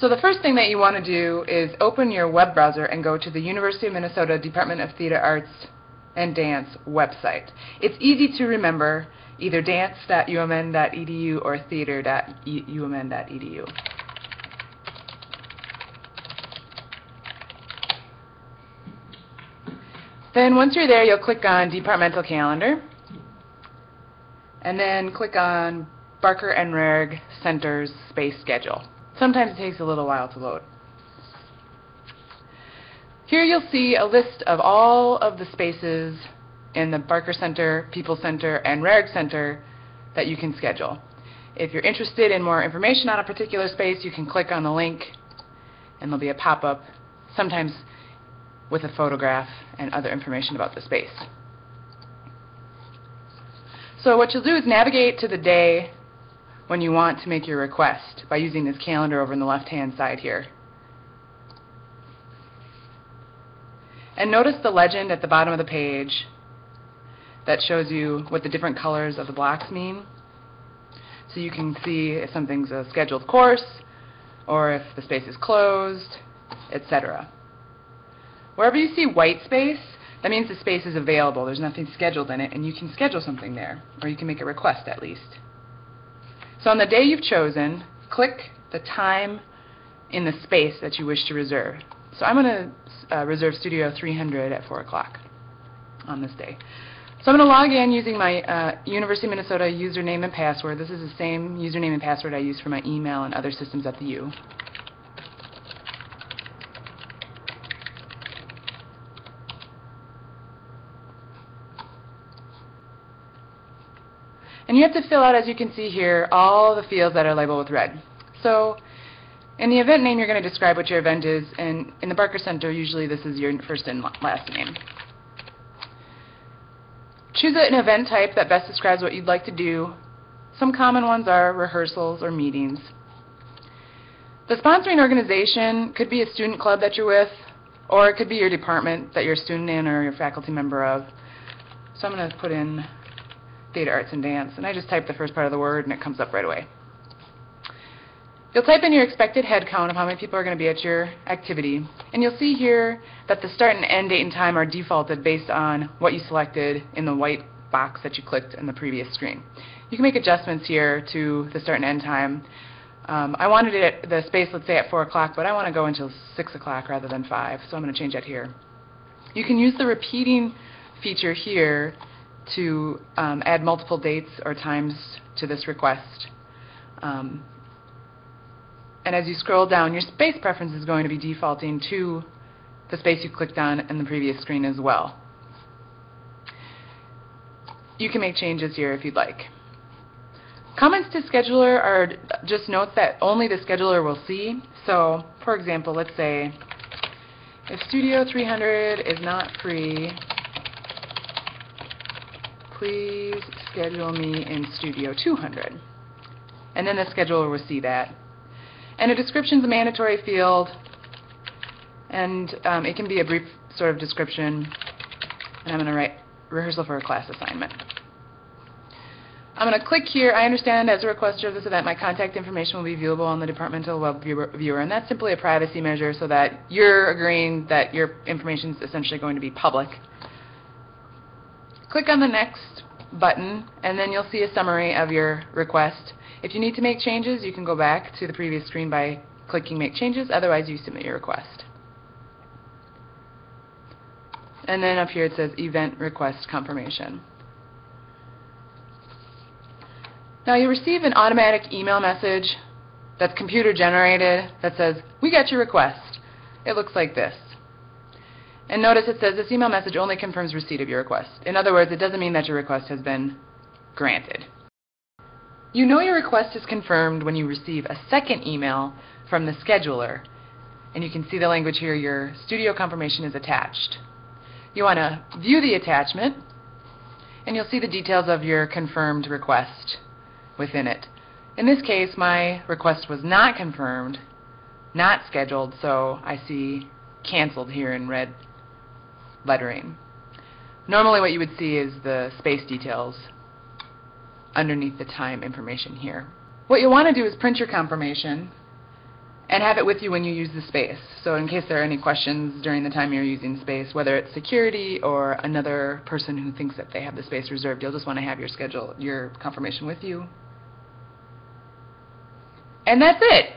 So the first thing that you want to do is open your web browser and go to the University of Minnesota Department of Theater Arts and Dance website. It's easy to remember, either dance.umn.edu or theatre.umn.edu. Then once you're there, you'll click on Departmental Calendar, and then click on Barker and Rarig Center's Space Schedule. Sometimes it takes a little while to load. Here you'll see a list of all of the spaces in the Barker Center, People Center, and Rarig Center that you can schedule. If you're interested in more information on a particular space, you can click on the link and there'll be a pop-up, sometimes with a photograph and other information about the space. So what you'll do is navigate to the day when you want to make your request by using this calendar over on the left-hand side here. And notice the legend at the bottom of the page that shows you what the different colors of the blocks mean. So you can see if something's a scheduled course, or if the space is closed, etc. Wherever you see white space, that means the space is available. There's nothing scheduled in it, and you can schedule something there, or you can make a request at least. So on the day you've chosen, click the time in the space that you wish to reserve. So I'm going to uh, reserve Studio 300 at 4 o'clock on this day. So I'm going to log in using my uh, University of Minnesota username and password. This is the same username and password I use for my email and other systems at the U. And you have to fill out, as you can see here, all the fields that are labeled with red. So in the event name, you're going to describe what your event is, and in the Barker Center, usually this is your first and last name. Choose an event type that best describes what you'd like to do. Some common ones are rehearsals or meetings. The sponsoring organization could be a student club that you're with, or it could be your department that you're a student in or you're faculty member of. So I'm going to put in theater arts and dance, and I just type the first part of the word and it comes up right away. You'll type in your expected head count of how many people are going to be at your activity, and you'll see here that the start and end date and time are defaulted based on what you selected in the white box that you clicked in the previous screen. You can make adjustments here to the start and end time. Um, I wanted it the space, let's say, at 4 o'clock, but I want to go until 6 o'clock rather than 5, so I'm going to change that here. You can use the repeating feature here to um, add multiple dates or times to this request. Um, and as you scroll down, your space preference is going to be defaulting to the space you clicked on in the previous screen as well. You can make changes here if you'd like. Comments to scheduler are just notes that only the scheduler will see. So, for example, let's say if Studio 300 is not free please schedule me in Studio 200. And then the scheduler will see that. And a description is a mandatory field, and um, it can be a brief sort of description. And I'm going to write rehearsal for a class assignment. I'm going to click here. I understand as a requester of this event, my contact information will be viewable on the departmental web viewer, and that's simply a privacy measure so that you're agreeing that your information is essentially going to be public. Click on the Next button, and then you'll see a summary of your request. If you need to make changes, you can go back to the previous screen by clicking Make Changes. Otherwise, you submit your request. And then up here it says Event Request Confirmation. Now you receive an automatic email message that's computer generated that says, we got your request. It looks like this. And notice it says this email message only confirms receipt of your request. In other words, it doesn't mean that your request has been granted. You know your request is confirmed when you receive a second email from the scheduler. And you can see the language here, your studio confirmation is attached. You want to view the attachment, and you'll see the details of your confirmed request within it. In this case, my request was not confirmed, not scheduled, so I see canceled here in red lettering. Normally what you would see is the space details underneath the time information here. What you'll want to do is print your confirmation and have it with you when you use the space. So in case there are any questions during the time you're using space, whether it's security or another person who thinks that they have the space reserved, you'll just want to have your schedule, your confirmation with you. And that's it.